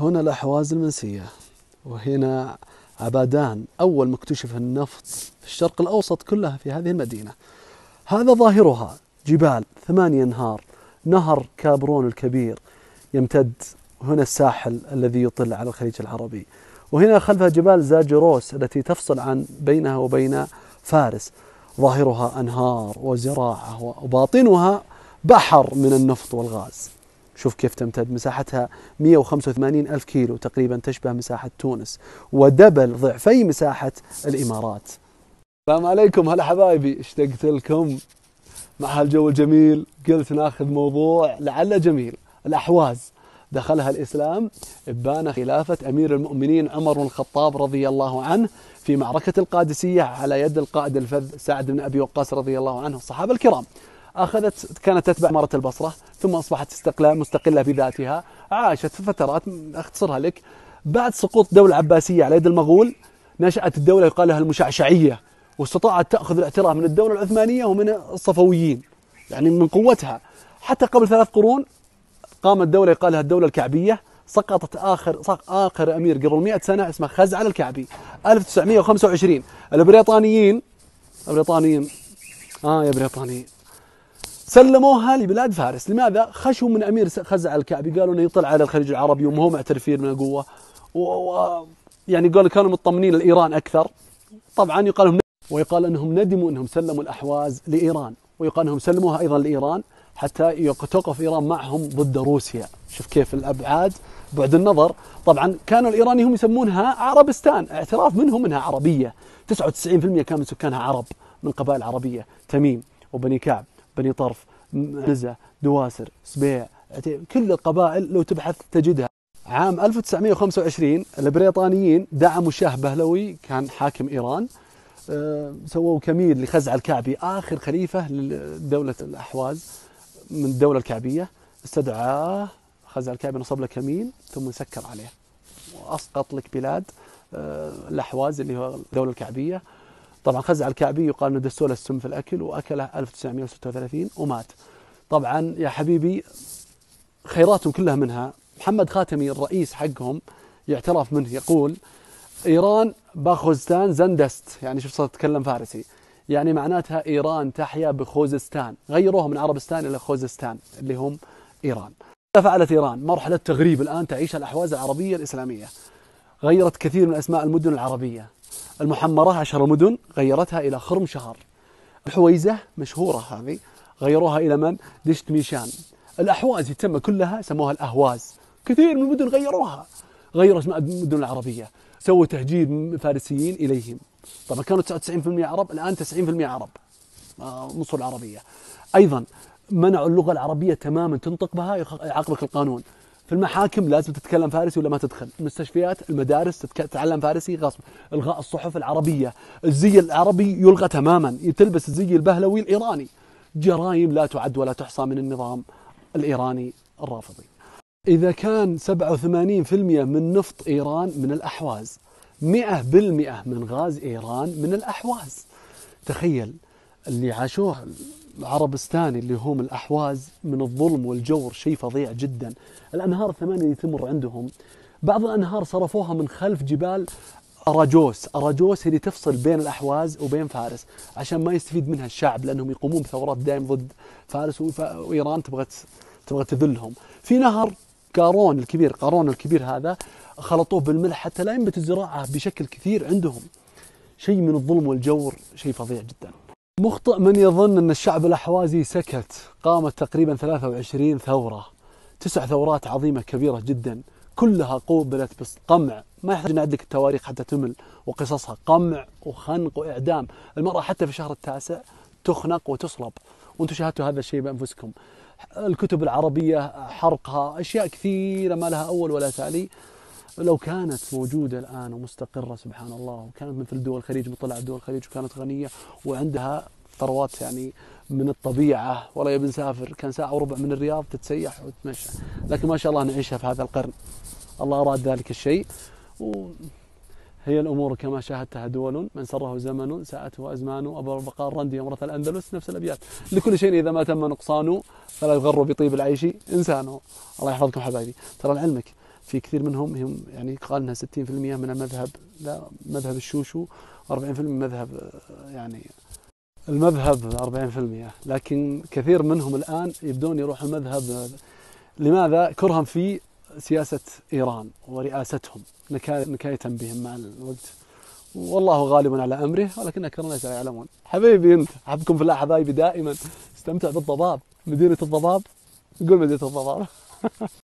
هنا الأحواز المنسية وهنا عبادان أول ما اكتشف النفط في الشرق الأوسط كلها في هذه المدينة. هذا ظاهرها جبال ثمانية أنهار نهر كابرون الكبير يمتد هنا الساحل الذي يطل على الخليج العربي. وهنا خلفها جبال زاجروس التي تفصل عن بينها وبين فارس. ظاهرها أنهار وزراعة وباطنها بحر من النفط والغاز. شوف كيف تمتد مساحتها. 185 ألف كيلو تقريبا تشبه مساحة تونس ودبل ضعفي مساحة الإمارات. السلام عليكم هلا حبايبي اشتقت لكم مع هالجو الجميل. قلت ناخذ موضوع لعله جميل الأحواز. دخلها الإسلام إبان خلافة أمير المؤمنين عمر بن الخطاب رضي الله عنه في معركة القادسية على يد القائد الفذ سعد بن أبي وقاص رضي الله عنه. الصحابة الكرام أخذت كانت تتبع إمارة البصرة ثم أصبحت استقلال مستقلة بذاتها عاشت في فترات أختصرها لك. بعد سقوط الدولة العباسية على يد المغول نشأت الدولة يقال لها المشعشعية واستطاعت تأخذ الاعتراف من الدولة العثمانية ومن الصفويين يعني من قوتها. حتى قبل ثلاث قرون قامت دولة يقال لها الدولة الكعبية. سقطت آخر آخر أمير قبل 100 سنة اسمه خزعل الكعبي 1925 البريطانيين البريطانيين آه يا بريطانيين. سلموها لبلاد فارس. لماذا؟ خشوا من أمير خزع الكعبي. قالوا أنه يطلع على الخليج العربي وما هو معترفين من القوة و... و... يعني قالوا كانوا مطمنين لإيران أكثر. طبعا يقال لهم ويقال أنهم ندموا أنهم سلموا الأحواز لإيران. ويقال أنهم سلموها أيضا لإيران حتى توقف إيران معهم ضد روسيا. شوف كيف الأبعاد. بعد النظر طبعا كانوا الإيراني هم يسمونها عربستان. اعتراف منهم أنها عربية. 99% كان من سكانها عرب من قبائل عربية. تميم وبني كعب. بني طرف نزة دواسر سبيع كل القبائل لو تبحث تجدها. عام 1925 البريطانيين دعموا الشاه بهلوي كان حاكم إيران. أه سووا كميل لخزع الكعبي آخر خليفة لدولة الأحواز من الدولة الكعبية. استدعاه خزع الكعبي نصب له كمين ثم سكر عليه. وأسقط لك بلاد أه الأحواز اللي هو الدولة الكعبية. طبعا خزع الكعبي يقال إنه دسوا له السم في الأكل وأكله 1936 ومات. طبعا يا حبيبي خيراتهم كلها منها محمد خاتمي الرئيس حقهم يعترف منه يقول إيران باخوزستان زندست يعني شوف صرت تتكلم فارسي يعني معناتها إيران تحيا بخوزستان غيروها من عربستان إلى خوزستان اللي هم إيران. فعلت إيران مرحلة تغريب الآن تعيشها الأحواز العربية الإسلامية. غيرت كثير من أسماء المدن العربية المحمرة عشر مدن غيرتها إلى خرم شهر. الحويزة مشهورة هذه. غيروها إلى من؟ دشت ميشان. الأحواز تم كلها سموها الأهواز. كثير من المدن غيروها. غيروا اسماء المدن العربية. سووا تهجير فارسيين إليهم. طبعا كانوا 99% عرب الآن 90% عرب. نصف العربية. أيضا منعوا اللغة العربية تماما تنطق بها يعاقبك القانون. في المحاكم لازم تتكلم فارسي ولا ما تدخل المستشفيات المدارس تتعلم فارسي غصب الغاء الصحف العربية. الزي العربي يلغى تماما. تلبس الزي البهلوي الإيراني. جرائم لا تعد ولا تحصى من النظام الإيراني الرافضي. إذا كان 87% من نفط إيران من الأحواز 100% من غاز إيران من الأحواز. تخيل اللي عاشوه العربستاني اللي هم الأحواز من الظلم والجور شيء فظيع جدا. الأنهار الثمانية اللي تمر عندهم بعض الأنهار صرفوها من خلف جبال أراجوس. أراجوس اللي تفصل بين الأحواز وبين فارس عشان ما يستفيد منها الشعب لأنهم يقومون بثورات دائم ضد فارس وإيران تبغى تبغى تذلهم. في نهر قارون الكبير قارون الكبير هذا خلطوه بالملح حتى لا ينبت الزراعة بشكل كثير عندهم. شيء من الظلم والجور شيء فظيع جدا. مخطئ من يظن أن الشعب الأحوازي سكت قامت تقريبا 23 ثورة. تسع ثورات عظيمة كبيرة جدا. كلها قوبلت بقمع. ما يحتاج نعدك التواريخ حتى تمل وقصصها قمع وخنق وإعدام. المرأة حتى في الشهر التاسع تخنق وتصلب. وأنتم شاهدتوا هذا الشيء بأنفسكم. الكتب العربية حرقها. أشياء كثيرة ما لها أول ولا تألي. لو كانت موجودة الآن ومستقرة سبحان الله وكانت مثل دول الخليج مطلعة دول الخليج وكانت غنية وعندها ثروات يعني من الطبيعة والله يبي نسافر كان ساعة وربع من الرياض تتسيح وتمشى. لكن ما شاء الله نعيشها في هذا القرن. الله أراد ذلك الشيء. هي الأمور كما شاهدتها دول من سره زمن ساءته أزمان أبو البقاء الرندي أمرة الأندلس نفس الأبيات. لكل شيء إذا ما تم نقصانه فلا يغر بطيب العيش إنسانه الله يحفظكم حبايبي. ترى لعلمك في كثير منهم هم يعني يقال إنها 60% من المذهب لا مذهب الشوشو 40% مذهب آه، يعني المذهب 40% لكن كثير منهم الآن يبدون يروحوا المذهب لماذا؟ كرها في سياسة إيران ورئاستهم نكاية بهم مع الوقت. والله غالب على أمره ولكن أكثر الناس لا يعلمون. حبيبي أنت أحبكم في الله حبايبي دائما. استمتع بالضباب مدينة الضباب. قول مدينة الضباب.